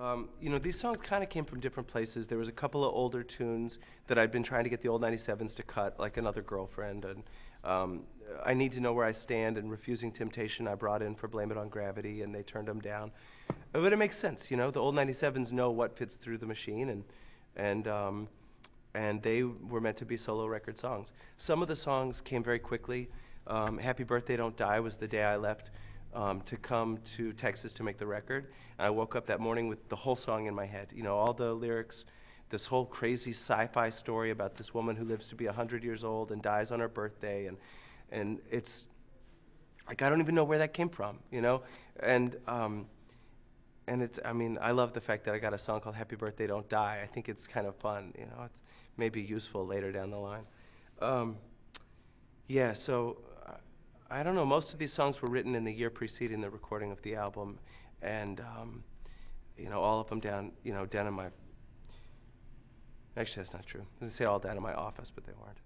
Um, you know, these songs kind of came from different places. There was a couple of older tunes that I'd been trying to get the Old 97's to cut, like Another Girlfriend and um, I Need to Know Where I Stand and Refusing Temptation I brought in for Blame It on Gravity and they turned them down. But it makes sense, you know, the Old 97's know what fits through the machine and, and, um, and they were meant to be solo record songs. Some of the songs came very quickly. Um, Happy Birthday Don't Die was the day I left um, to come to Texas to make the record. And I woke up that morning with the whole song in my head. You know, all the lyrics, this whole crazy sci-fi story about this woman who lives to be 100 years old and dies on her birthday. And, and it's like, I don't even know where that came from, you know? And, um, and it's, I mean, I love the fact that I got a song called Happy Birthday Don't Die. I think it's kind of fun, you know? It's maybe useful later down the line. Um, yeah, so I don't know. Most of these songs were written in the year preceding the recording of the album, and um, you know, all of them down, you know, down in my. Actually, that's not true. I was say all down in my office, but they weren't.